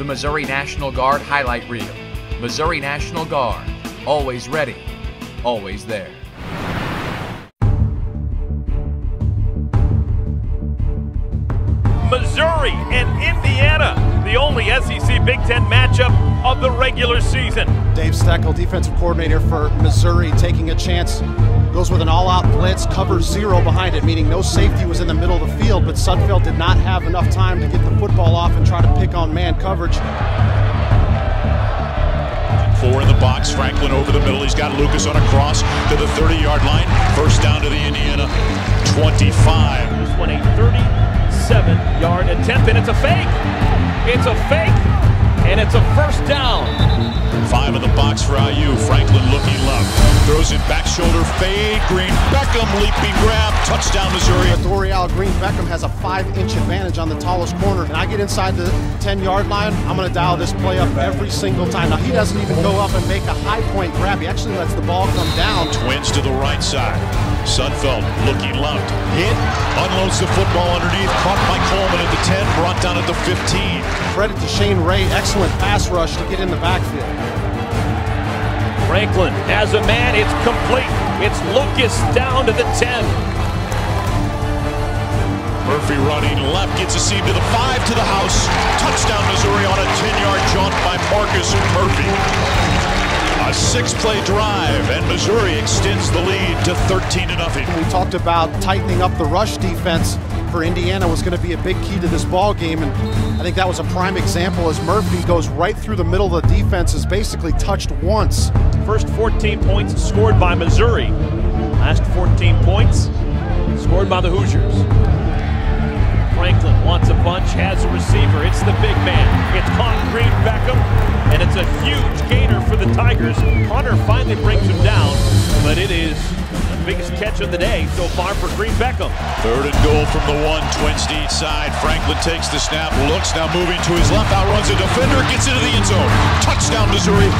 the Missouri National Guard highlight reel. Missouri National Guard, always ready, always there. Missouri and Indiana, the only SEC Big Ten matchup of the regular season. Dave Steckel, defensive coordinator for Missouri, taking a chance. Goes with an all-out blitz, cover zero behind it, meaning no safety was in the middle of the field, but Sudfeld did not have enough time to get the football off and try to pick on man coverage. Four in the box. Franklin over the middle. He's got Lucas on a cross to the 30-yard line. First down to the Indiana 25. This one a 37-yard attempt, and it's a fake. It's a fake, and it's a first down. Five in the box for IU. Franklin looking left. Throws it back shoulder fade. Green Beckham leaping grab. Touchdown Missouri. Dorial Green Beckham has a five-inch advantage on the tallest corner, and I get inside the 10-yard line, I'm going to dial this play up every single time. Now, he doesn't even go up and make a high-point grab. He actually lets the ball come down. Twins to the right side. Sudfeld looking left. Hit. Unloads the football underneath. Caught by Coleman at the 10. Brought down at the 15. Credit to Shane Ray. Excellent pass rush to get in the backfield. Franklin has a man. It's complete. It's Lucas down to the 10. Murphy running left, gets a seam to the five, to the house. Touchdown Missouri on a 10-yard jaunt by Marcus Murphy. A six-play drive, and Missouri extends the lead to 13 to nothing. We talked about tightening up the rush defense for Indiana was going to be a big key to this ball game, and I think that was a prime example as Murphy goes right through the middle of the defense, is basically touched once. First 14 points scored by Missouri. Last 14 points scored by the Hoosiers. Franklin wants a bunch, has a receiver. It's the big man. It's caught Green Beckham, and it's a huge gainer for the Tigers. Hunter finally brings him down, but it is the biggest catch of the day so far for Green Beckham. Third and goal from the one, twins to each side. Franklin takes the snap, looks, now moving to his left, outruns a defender, gets into the end zone. Touchdown, Missouri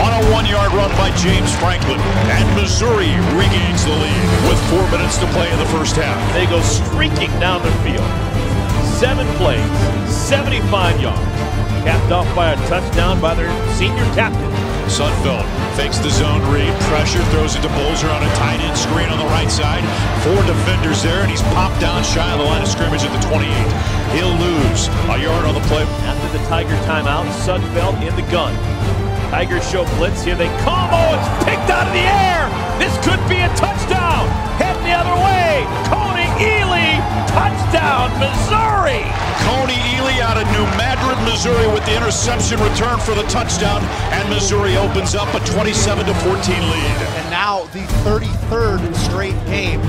on a one-yard run by James Franklin. And Missouri regains the lead with four minutes to play in the first half. They go streaking down the field. Seven plays, 75 yards. Capped off by a touchdown by their senior captain. Sudfeld fakes the zone read, pressure, throws it to Bolser on a tight end screen on the right side. Four defenders there, and he's popped down shy of the line of scrimmage at the 28. He'll lose a yard on the play. After the Tiger timeout, Sudfeld in the gun. Tigers show blitz. Here they come. Oh, it's picked out of the air. This could be a touchdown. Heading the other way. Kony Ealy. Touchdown, Missouri. Missouri with the interception return for the touchdown. And Missouri opens up a 27 to 14 lead. And now the 33rd straight game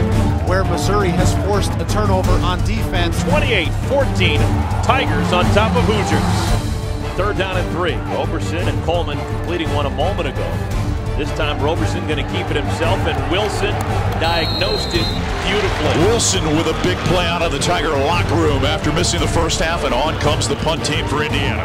where Missouri has forced a turnover on defense. 28 14. Tigers on top of Hoosiers. Third down and three. Roberson and Coleman completing one a moment ago. This time Roberson going to keep it himself, and Wilson diagnosed it beautifully. Wilson with a big play out of the Tiger locker room after missing the first half, and on comes the punt team for Indiana.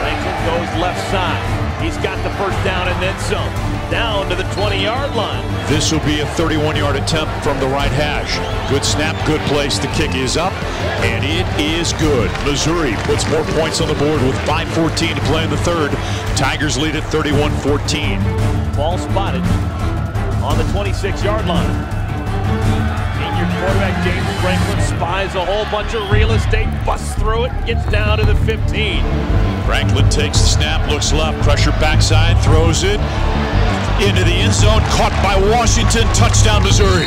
Franklin goes left side. He's got the first down and then some. Down to the 20-yard line. This will be a 31-yard attempt from the right hash. Good snap, good place. The kick is up, and it is good. Missouri puts more points on the board with 5.14 to play in the third. Tigers lead at 31-14. Ball spotted on the 26-yard line. Senior quarterback James Franklin spies a whole bunch of real estate, busts through it, gets down to the 15. Franklin takes the snap, looks left, pressure backside, throws it into the end zone, caught by Washington, touchdown Missouri.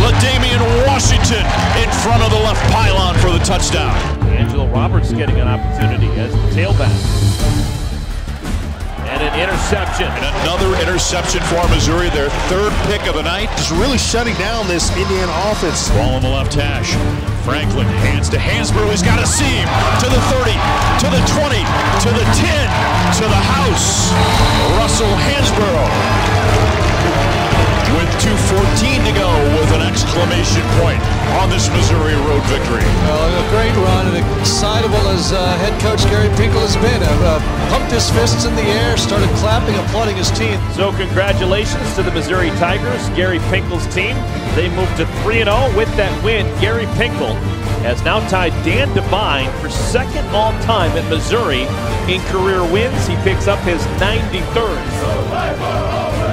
L'Damian Washington in front of the left pylon for the touchdown. Angelo Roberts getting an opportunity as the tailback. And an interception. And another interception for Missouri, their third pick of the night. Just really shutting down this Indiana offense. Ball on the left hash. Franklin hands to Hansbrough. He's got a seam to the 30, to the 20, to the 10, to the house. Russell Hansbrough with 2.14 to go with an exclamation point on this Missouri road victory. Well, a great run and excitable as uh, head coach Gary Pinkel has been. Uh, pumped his fists in the air, started clapping, applauding his team. So congratulations to the Missouri Tigers, Gary Pinkel's team. They moved to 3-0 with that win. Gary Pinkel has now tied Dan Devine for second all-time at Missouri in career wins. He picks up his 93rd.